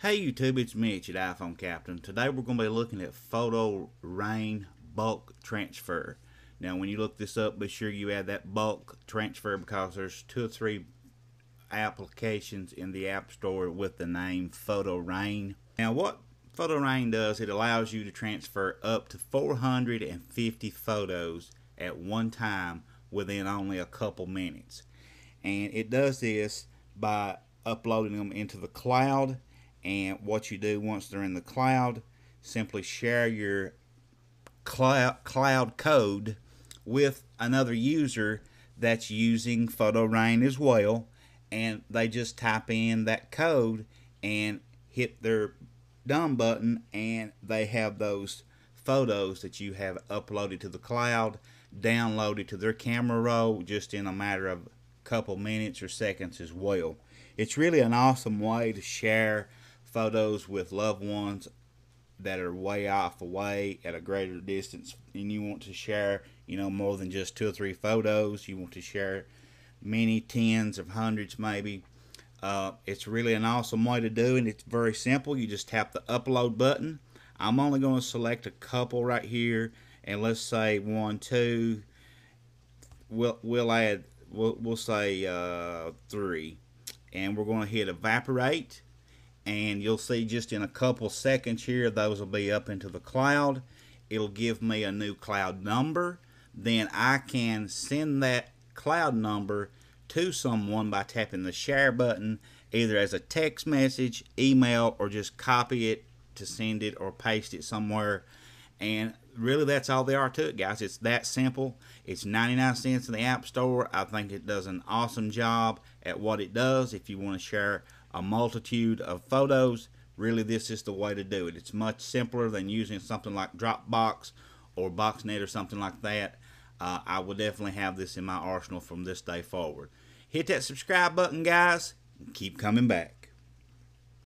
Hey YouTube, it's Mitch at iPhone Captain. Today we're going to be looking at Photo Rain Bulk Transfer. Now when you look this up, be sure you add that bulk transfer because there's two or three applications in the App Store with the name Photo Rain. Now what Photo Rain does, it allows you to transfer up to 450 photos at one time within only a couple minutes. And it does this by uploading them into the cloud and what you do once they're in the cloud simply share your cloud, cloud code with another user that's using PhotoRain as well and they just type in that code and hit their done button and they have those photos that you have uploaded to the cloud downloaded to their camera roll just in a matter of a couple minutes or seconds as well. It's really an awesome way to share photos with loved ones that are way off away at a greater distance and you want to share you know more than just two or three photos. You want to share many tens of hundreds maybe. Uh, it's really an awesome way to do and it's very simple. You just tap the upload button. I'm only going to select a couple right here and let's say one two. We'll, we'll add we'll, we'll say uh, three. And we're going to hit evaporate and you'll see just in a couple seconds here those will be up into the cloud. It'll give me a new cloud number. Then I can send that cloud number to someone by tapping the share button either as a text message email or just copy it to send it or paste it somewhere. And really that's all there are to it guys. It's that simple. It's 99 cents in the app store. I think it does an awesome job at what it does. If you want to share a multitude of photos, really this is the way to do it. It's much simpler than using something like Dropbox or BoxNet or something like that. Uh, I will definitely have this in my arsenal from this day forward. Hit that subscribe button, guys, keep coming back.